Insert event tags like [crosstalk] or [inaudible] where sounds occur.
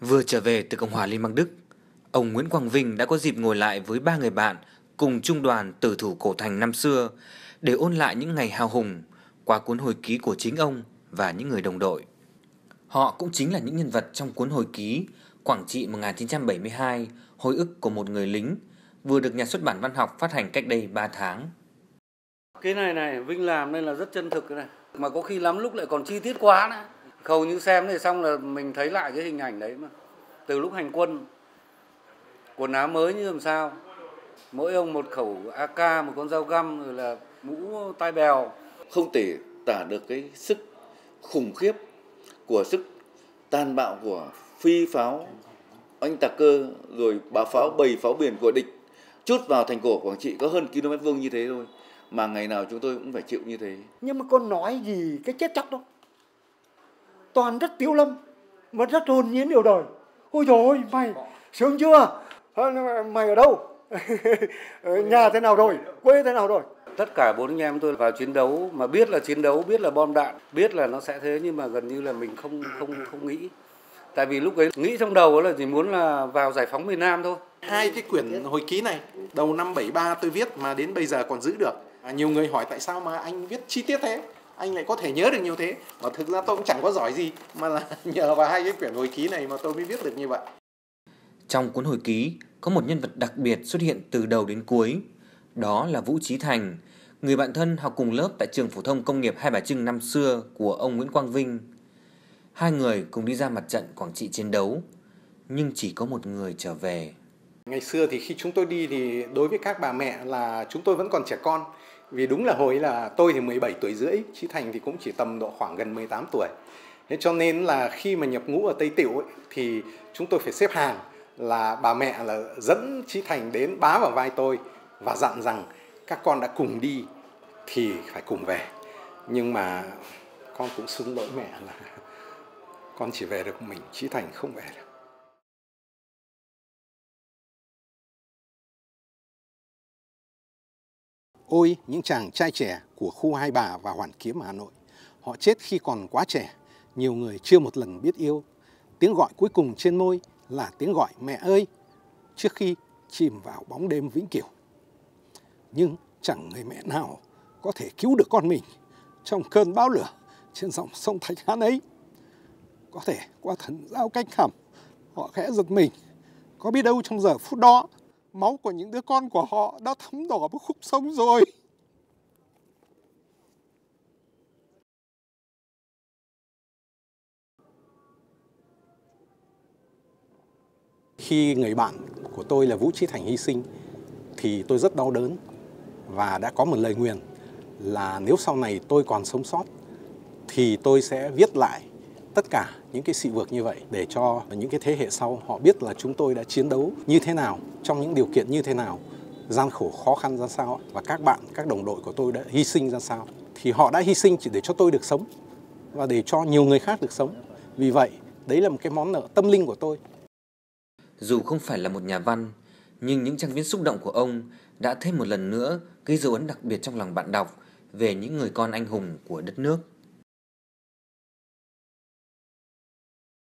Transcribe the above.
Vừa trở về từ Cộng hòa Liên bang Đức, ông Nguyễn Quang Vinh đã có dịp ngồi lại với ba người bạn cùng trung đoàn tử thủ cổ thành năm xưa để ôn lại những ngày hào hùng qua cuốn hồi ký của chính ông và những người đồng đội. Họ cũng chính là những nhân vật trong cuốn hồi ký Quảng Trị 1972, hồi ức của một người lính, vừa được nhà xuất bản văn học phát hành cách đây 3 tháng. Cái này này, Vinh làm nên là rất chân thực cái này. Mà có khi lắm lúc lại còn chi tiết quá nữa. Hầu như xem thì xong là mình thấy lại cái hình ảnh đấy mà. Từ lúc hành quân, quần áo mới như làm sao. Mỗi ông một khẩu AK, một con dao găm, rồi là mũ tai bèo. Không thể tả được cái sức khủng khiếp của sức tàn bạo của phi pháo anh tạc cơ rồi bá pháo bầy pháo biển của địch chút vào thành cổ Quảng Trị có hơn km vuông như thế thôi mà ngày nào chúng tôi cũng phải chịu như thế nhưng mà con nói gì cái chết chóc đâu toàn rất tiêu lâm mà rất hồn nhiên điều đời. Ôi trời mày sướng chưa? Mày ở đâu? [laughs] Nhà thế nào rồi? Quê thế nào rồi? Tất cả bốn anh em tôi vào chiến đấu mà biết là chiến đấu biết là bom đạn biết là nó sẽ thế nhưng mà gần như là mình không không không nghĩ. Tại vì lúc ấy nghĩ trong đầu là chỉ muốn là vào giải phóng miền Nam thôi. Hai cái quyển hồi ký này đầu năm 73 tôi viết mà đến bây giờ còn giữ được. À, nhiều người hỏi tại sao mà anh viết chi tiết thế anh lại có thể nhớ được nhiều thế mà thực ra tôi cũng chẳng có giỏi gì mà là [laughs] nhờ vào hai cái quyển hồi ký này mà tôi mới viết được như vậy trong cuốn hồi ký có một nhân vật đặc biệt xuất hiện từ đầu đến cuối đó là Vũ Trí Thành người bạn thân học cùng lớp tại trường phổ thông công nghiệp Hai Bà Trưng năm xưa của ông Nguyễn Quang Vinh. Hai người cùng đi ra mặt trận Quảng Trị chiến đấu, nhưng chỉ có một người trở về. Ngày xưa thì khi chúng tôi đi thì đối với các bà mẹ là chúng tôi vẫn còn trẻ con. Vì đúng là hồi là tôi thì 17 tuổi rưỡi, Trí Thành thì cũng chỉ tầm độ khoảng gần 18 tuổi. Thế cho nên là khi mà nhập ngũ ở Tây Tiểu ấy, thì chúng tôi phải xếp hàng là bà mẹ là dẫn Trí Thành đến bá vào vai tôi và dặn rằng các con đã cùng đi thì phải cùng về nhưng mà con cũng xin lỗi mẹ là con chỉ về được mình trí thành không về được Ôi những chàng trai trẻ của khu Hai Bà và Hoàn Kiếm Hà Nội. Họ chết khi còn quá trẻ, nhiều người chưa một lần biết yêu. Tiếng gọi cuối cùng trên môi là tiếng gọi mẹ ơi, trước khi chìm vào bóng đêm vĩnh cửu nhưng chẳng người mẹ nào có thể cứu được con mình trong cơn bão lửa trên dòng sông Thạch Hãn ấy. Có thể qua thần giao cách hầm, họ khẽ giật mình. Có biết đâu trong giờ phút đó, máu của những đứa con của họ đã thấm đỏ một khúc sông rồi. Khi người bạn của tôi là Vũ Trí Thành hy sinh, thì tôi rất đau đớn và đã có một lời nguyền là nếu sau này tôi còn sống sót thì tôi sẽ viết lại tất cả những cái sự việc như vậy để cho những cái thế hệ sau họ biết là chúng tôi đã chiến đấu như thế nào, trong những điều kiện như thế nào, gian khổ khó khăn ra sao và các bạn, các đồng đội của tôi đã hy sinh ra sao. Thì họ đã hy sinh chỉ để cho tôi được sống và để cho nhiều người khác được sống. Vì vậy, đấy là một cái món nợ tâm linh của tôi. Dù không phải là một nhà văn, nhưng những trang viết xúc động của ông đã thêm một lần nữa gây dấu ấn đặc biệt trong lòng bạn đọc về những người con anh hùng của đất nước.